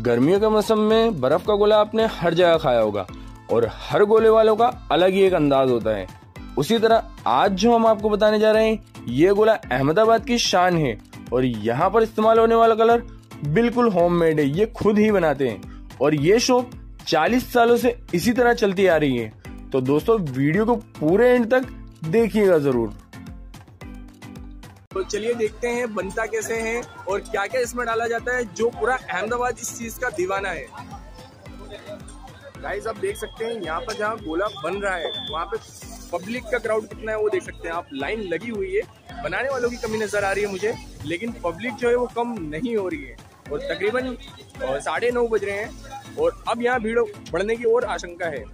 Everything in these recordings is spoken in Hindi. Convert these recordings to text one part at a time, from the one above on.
गर्मियों के मौसम में बर्फ़ का गोला आपने हर जगह खाया होगा। और हर गोले वालों का अलग ही एक अंदाज होता है। उसी तरह आज जो हम आपको बताने जा रहे हैं, ये गोला अहमदाबाद की शान है। और यहाँ पर इस्तेमाल होने वाला कलर बिल्कुल होममेड है। ये खुद ही बनाते हैं। और ये शॉप 40 सालों से इसी तरह चलती आ रही है। तो दोस्तों, वीडियो को पूरे एंड तक देखिएगा ज़रूर। तो चलिए देखते हैं बनता कैसे है और क्या क्या इसमें डाला जाता है, जो पूरा अहमदाबाद इस चीज़ का दीवाना है। गाइस आप देख सकते हैं, यहाँ पर जहाँ गोला बन रहा है, वहाँ पे पब्लिक का क्राउड कितना है वो देख सकते हैं आप। लाइन लगी हुई है, बनाने वालों की कमी नज़र आ रही है मुझे, लेकिन पब्लिक जो है वो कम नहीं हो रही है। और तकरीबन साढ़े नौ बज रहे हैं, और अब यहाँ भीड़ बढ़ने की और आशंका है।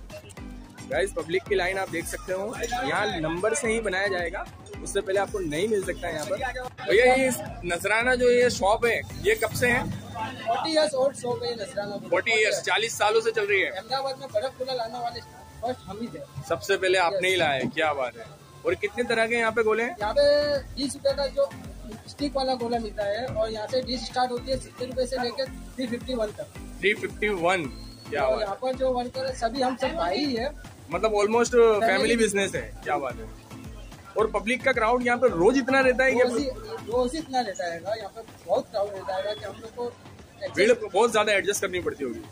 गाइस पब्लिक की लाइन आप देख सकते हो, यहाँ नंबर से ही बनाया जाएगा। उससे पहले आपको नहीं मिल सकता यहाँ पर। भैया ये नजराना जो ये शॉप है ये कब से है? फोर्टी ईयर्स ओल्ड शॉप है नजराना फोर्टी ईयर्स चालीस सालों से चल रही है। अहमदाबाद में बर्फ़ गोला लाने वाले फ़र्स्ट हम ही। थे सबसे पहले आपने ही लाया क्या बात है। और कितने तरह के यहाँ पे गोले हैं? यहाँ पे बीस रूपए का जो स्टिक वाला गोला मिलता है और यहाँ से डिश स्टार्ट होती है सिक्सटी रूपए से लेकर थ्री फिफ्टी वन तक। थ्री फिफ्टी वन क्या यहाँ पर जो वर्कर है सभी हम सब भाई ही है। मतलब ऑलमोस्ट फैमिली बिज़नेस है क्या बात है। और पब्लिक का क्राउड यहाँ पे रोज इतना रहता है रोज कि रोज इतना रहता है यहाँ पे बहुत क्राउड रहता है कि हम लोग को भीड़ बहुत ज़्यादा एडजस्ट करनी पड़ती होगी।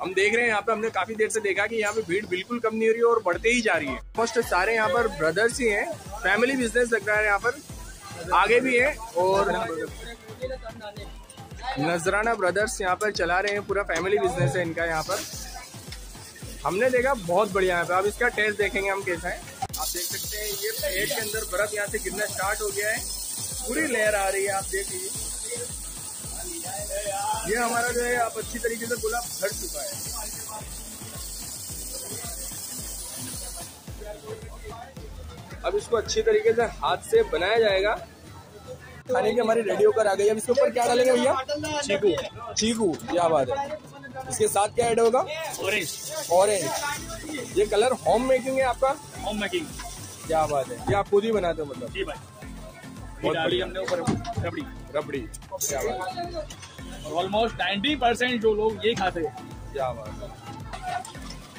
हम देख रहे हैं यहाँ पे हमने काफ़ी देर से देखा कि यहाँ पे भीड़ बिल्कुल कम नहीं हो रही है और बढ़ते ही जा रही है। फ़र्स्ट सारे यहाँ पर ब्रदर्स ही हैं फैमिली बिज़नेस लग रहा है यहाँ पर। आगे भी है और नजराना ब्रदर्स यहाँ पर चला रहे हैं पूरा फैमिली बिज़नेस है इनका यहाँ पर। हमने देखा बहुत बढ़िया यहाँ पे अब इसका टेस्ट देखेंगे हम कैसा है। आप देख सकते ये प्लेट के अंदर बर्फ़ यहाँ से गिरना स्टार्ट हो गया है। पूरी लेयर आ रही है आप देख लीजिए। ये हमारा जो है आप अच्छी तरीके से गुलाब भर चुका है। अब इसको अच्छी तरीके से हाथ से बनाया जाएगा। खाने की हमारी रेडी होकर आ गई अब इसके ऊपर क्या डालेंगे भैया? चीकू। चीकू क्या बात है। इसके साथ क्या ऐड होगा? ऑरेंज ऑरेंज ये कलर होम मेकिंग है आपका? होम मेकिंग क्या बात है? ये आप खुद ही बनाते हो मतलब? जी भाई। डाली हमने ऊपर रबड़ी। रबड़ी। क्या बात है। ऑलमोस्ट 90 परसेंट जो लोग ये खाते हैं। क्या बात है।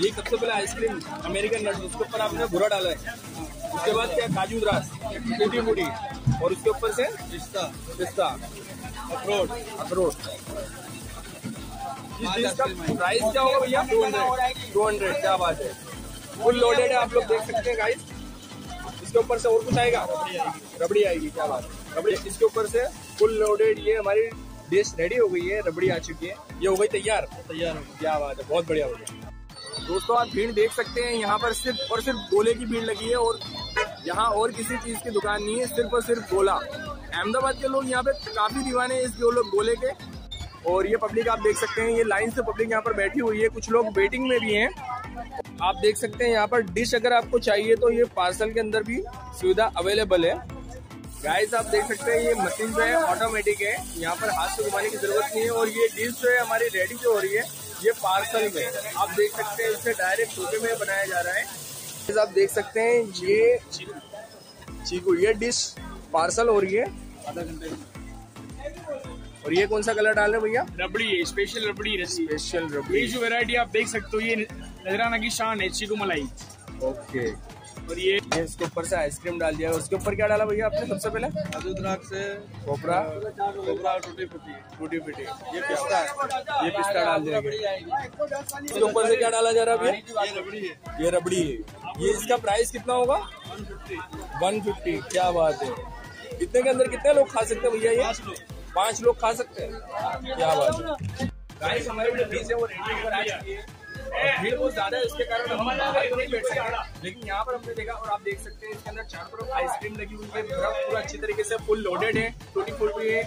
ये सबसे पहले आइसक्रीम अमेरिकन नट उसके ऊपर आपने भूरा डाला है? उसके बाद क्या काजू द्रास टूटी फूटी। और उसके ऊपर से? पिस्ता। पिस्ता। अखरोट। अखरोट। प्राइस क्या होगा भैया? टू हंड्रेड क्या बात है। फुल लोडेड है आप लोग देख सकते हैं गाइस इसके ऊपर से और कुछ आएगा? रबड़ी आएगी। क्या बात है। रबड़ी इसके ऊपर से फुल लोडेड ये हमारी डिश रेडी हो गई है रबड़ी आ चुकी है। ये हो गई तैयार। तैयार हो क्या बात है बहुत बढ़िया हो गया। दोस्तों आप भीड़ देख सकते हैं यहाँ पर सिर्फ़ और सिर्फ़ गोले की भीड़ लगी है और यहाँ और किसी चीज़ की दुकान नहीं है सिर्फ़ और सिर्फ़ गोला। अहमदाबाद के लोग यहाँ पे काफ़ी दीवाने हैं इस लोग गोले के। और ये पब्लिक आप देख सकते हैं ये लाइन से पब्लिक यहाँ पर बैठी हुई है। कुछ लोग वेटिंग में भी हैं। आप देख सकते हैं यहाँ पर डिश अगर आपको चाहिए तो ये पार्सल के अंदर भी सुविधा अवेलेबल है। गाइस आप देख सकते हैं ये मशीन जो है ऑटोमेटिक है। यहाँ पर हाथ से घुमाने की ज़रूरत नहीं है और ये डिश जो है हमारी रेडी जो हो रही है, ये पार्सल में। आप देख सकते हैं इसे डायरेक्ट छोटे में बनाया जा रहा है। आप देख सकते हैं ये चीकू ये डिश पार्सल हो रही है। आधा घंटे और ये कौन सा कलर डाल रहे हैं भैया? रबड़ी है स्पेशल रबड़ी है। स्पेशल ये रबड़ी जो वेरायटी आप देख सकते हो ये नजराना की शान है चीकू मलाई। ओके और ये ये इसके ऊपर से आइसक्रीम डाल दिया उसके ऊपर क्या डाला भैया आपने सबसे पहले? काजू द्राक्ष से कोपरा कोबरा टूटी फूटी। टूटी पिटी ये पिस्ता है। ये पिस्ता डाल दिया। इसके ऊपर से क्या डाला जा रहा है भैया? ये रबड़ी है। ये रबड़ी है। ये इसका प्राइस कितना होगा? One fifty. क्या बात है। कितने के अंदर कितने लोग खा सकते हैं भैया ये? पाँच लोग खा सकते हैं। क्या बात है। गाइस हमारे वो रेडी पर आ चुकी है। भीड़ बहुत ज़्यादा है, इसके कारण हम लेकिन यहाँ पर हमने देखा और आप देख सकते हैं, इसके अंदर चारों तरफ़ आइसक्रीम लगी हुई है, पूरा अच्छी तरीके से फुल लोडेड है, टूटी फूटी है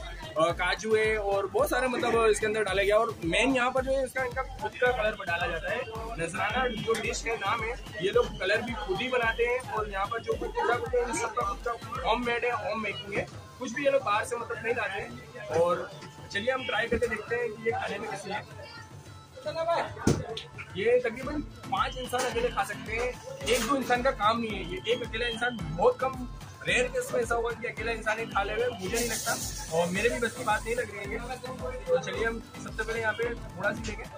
काजू है और बहुत सारे मतलब इसके अंदर डाला गया और मेन यहाँ पर जो है, इसका इनका खुद का कलर डाला जाता है। नजराना जो डिश है नाम है, ये लोग कलर भी खुद ही बनाते हैं और यहाँ पर जो पूरा कुछ है सबका खुद का होम मेड है होम मेकिंग है। कुछ भी ये लोग बाहर से मतलब नहीं लाते हैं। और चलिए हम ट्राई करके देखते हैं कि ये खाने में कैसे है। ये तकरीबन पाँच इंसान अकेले खा सकते हैं। एक दो इंसान का काम नहीं है ये। एक अकेला इंसान बहुत कम रेयर केस में ऐसा होगा कि अकेला इंसान ही खा लेगा मुझे नहीं लगता। और मेरे भी बस की बात नहीं लग रही है तो चलिए हम सबसे पहले यहाँ पे थोड़ा सी देखें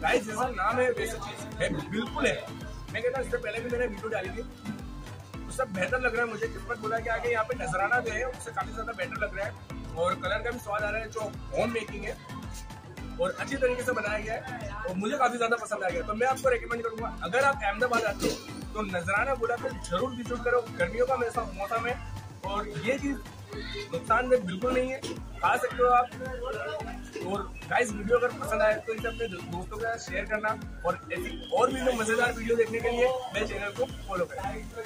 गाइस नाम है है, बिल्कुल है। मैं कहता हूँ, इससे पहले भी मैंने वीडियो डाली थी। उससे बेहतर लग रहा है मुझे। किस्मत बोला कि आगे यहाँ पे नजराना जो है, उससे काफ़ी ज़्यादा बेटर लग रहा है। और कलर का भी स्वाद आ रहा है, जो होम मेकिंग है। और अच्छी तरीके से बनाया गया है। और मुझे काफ़ी ज़्यादा पसंद आ गया। तो मैं आपको रेकमेंड करूँगा, अगर आप अहमदाबाद आते हो तो नजराना बोला तो ज़रूर विज़िट करो। गर्मियों का मेरा मौसम है। और ये चीज़ नुकसान में बिल्कुल नहीं है। खा सकते हो आप। और गाइस वीडियो अगर पसंद आए तो इसे अपने दोस्तों के साथ शेयर करना। और ऐसी और भी मज़ेदार वीडियो देखने के लिए मेरे चैनल को फॉलो करें।